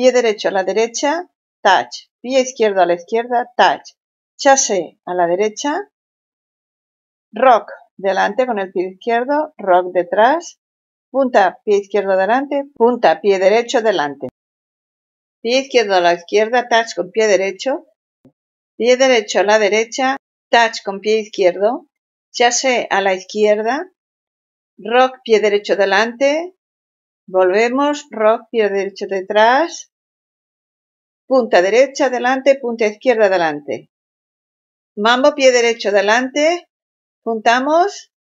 pie derecho a la derecha, touch, pie izquierdo a la izquierda, touch, chasse a la derecha, rock delante con el pie izquierdo, rock detrás, punta, pie izquierdo delante, punta, pie derecho delante. Pie izquierdo a la izquierda, touch con pie derecho, pie derecho a la derecha, touch con pie izquierdo, chasse a la izquierda, rock pie derecho delante, volvemos, rock pie derecho detrás, punta derecha delante, punta izquierda delante. Mambo pie derecho delante, juntamos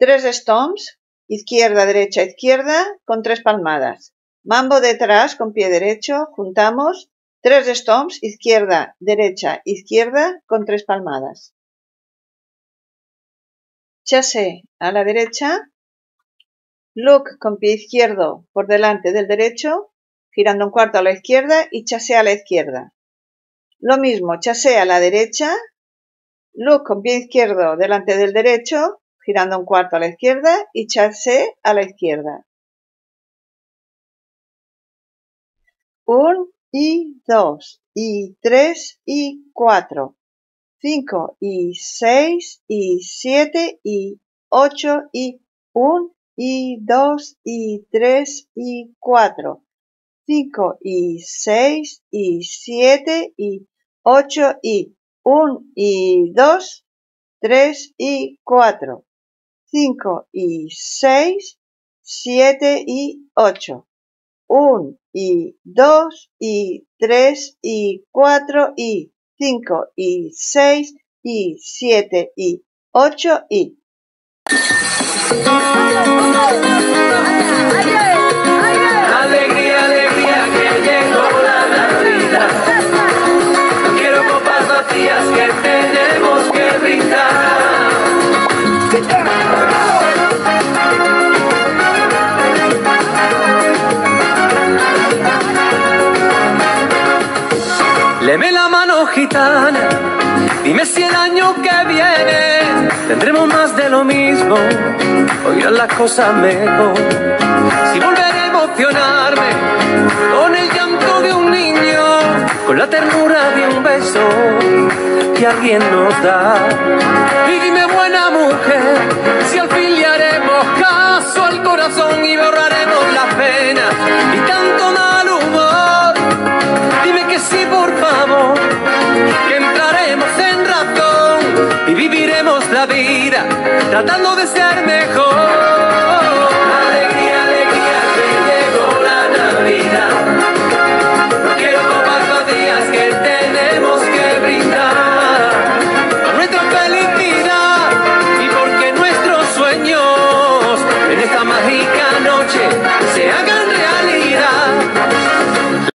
tres stomps, izquierda, derecha, izquierda, con tres palmadas. Mambo detrás con pie derecho, juntamos tres stomps, izquierda, derecha, izquierda, con tres palmadas. Chassé a la derecha, look con pie izquierdo por delante del derecho, girando un cuarto a la izquierda y chassé a la izquierda. Lo mismo, chassé a la derecha, look con pie izquierdo delante del derecho, girando un cuarto a la izquierda y chassé a la izquierda. Un y dos y tres y cuatro, cinco y seis y siete y ocho y un y dos y tres y cuatro, cinco y seis y siete y ocho y un y dos, tres y cuatro, cinco y seis, siete y ocho, un y dos y tres y cuatro y cinco y seis y siete y ocho y Gitana, dime si el año que viene tendremos más de lo mismo, o irán las cosas mejor. Si volveré a emocionarme con el llanto de un niño, con la ternura de un beso que alguien nos da. Y dime buena mujer, si al fin le caso al corazón y borraremos tratando de ser mejor.